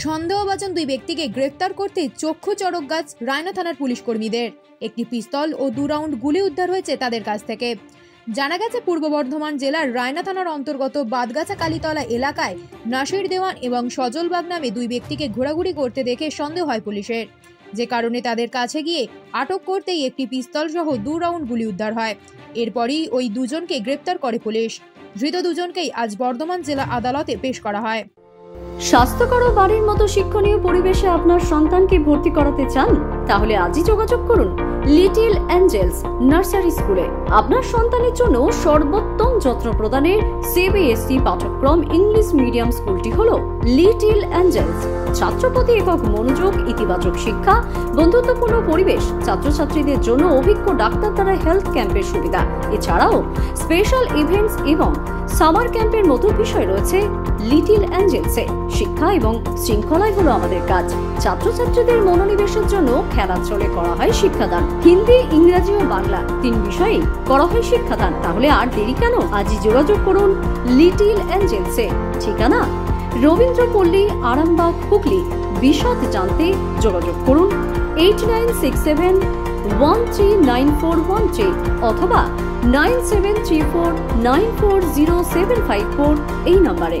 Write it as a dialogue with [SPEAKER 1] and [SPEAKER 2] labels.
[SPEAKER 1] সন্দেহভাজন দুই ব্যক্তিকে গ্রেফতার করতে চক্ষু চড়ক গাছ রায়না থানার পুলিশ কর্মীদের। একটি পিস্তল ও দু রাউন্ড গুলি উদ্ধার হয়েছে তাদের কাছ থেকে। জানা গেছে, পূর্ব বর্ধমান জেলার রায়না থানার অন্তর্গত বাদগাছা কালীতলা এলাকায় নাসির দেওয়ান এবং সজলবাগ নামে দুই ব্যক্তিকে ঘোরাঘুরি করতে দেখে সন্দেহ হয় পুলিশের। যে কারণে তাদের কাছে গিয়ে আটক করতেই একটি পিস্তল সহ দু রাউন্ড গুলি উদ্ধার হয়। এরপরই ওই দুজনকে গ্রেপ্তার করে পুলিশ। ধৃত দুজনকেই আজ বর্ধমান জেলা আদালতে পেশ করা হয়।
[SPEAKER 2] স্বাস্থ্যকর বাড়ির মতো শিক্ষণীয় পরিবেশে আপনার সন্তানকে ভর্তি করাতে চান, তাহলে আজই যোগাযোগ করুন লিটিল অ্যাঞ্জেলস নার্সারি স্কুলে। আপনার সন্তানের জন্য সর্বোত্তম যত্ন প্রদানের সিবিএসই পাঠ্যক্রম ইংলিশ মিডিয়াম স্কুলটি হল লিটিল অ্যাঞ্জেলস। ছাত্রপ্রতি একক মনোযোগ, ইতিবাচক শিক্ষা, বন্ধুত্বপূর্ণ পরিবেশ, ছাত্রছাত্রীদের জন্য অভিজ্ঞ ডাক্তার দ্বারা হেলথ ক্যাম্পের সুবিধা। এছাড়াও স্পেশাল ইভেন্টস এবং সামার ক্যাম্পের মতো বিষয় রয়েছে লিটিল অ্যাঞ্জেলসে। শিক্ষা এবং শৃঙ্খলাই হলো আমাদের কাজ। ছাত্রছাত্রীদের মনোনিবেশের জন্য খেলাধুলে করা হয় শিক্ষাদান। হিন্দি, ইংরাজি ও বাংলা তিন বিষয়ে করা হয় শিক্ষাদান। তাহলে আর দেরি কেন? আজই যোগাযোগ করুন লিটিল অ্যাঞ্জেলসে। ঠিকানা? রবীন্দ্রপল্লী, আরামবাগ, হুগলি। বিশদ জানতে যোগাযোগ করুন eight nine six seven one three nine four one three অথবা nine seven three four nine four zero seven five four এই নম্বরে।